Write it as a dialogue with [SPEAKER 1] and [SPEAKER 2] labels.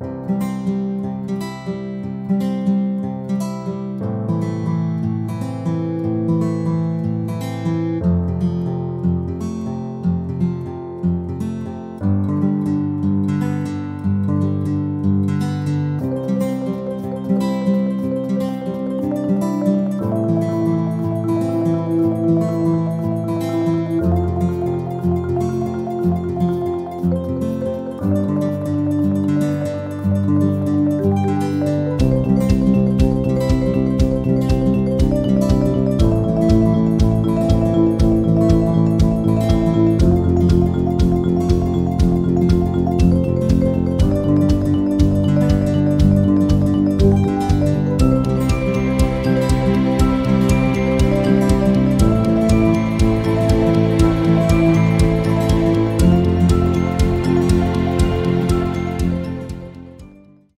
[SPEAKER 1] Música